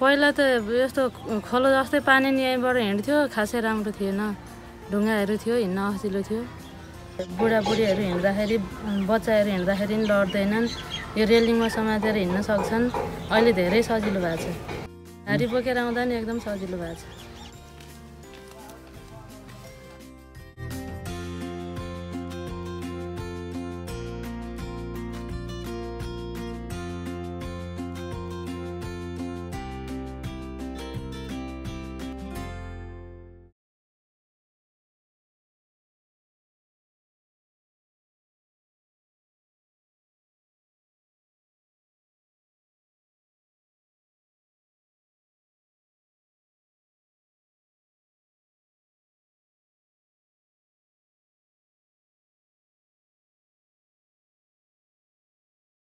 पहिला त यस्तो खोलो जस्तै पानी नि यहीँबाट हिँड्थ्यो खासै राम्रो थिएन। ढुङ्गाहरू थियो हिँड्न असिलो थियो। बुढाबुढीहरू हिँड्दाखेरि बच्चाहरू हिँड्दाखेरि पनि लड्दैनन्। यो रेलिङमा समातेर हिँड्न सक्छन्। अहिले धेरै सजिलो भएको छ। हारी बोकेर आउँदा नि एकदम सजिलो भएको छ।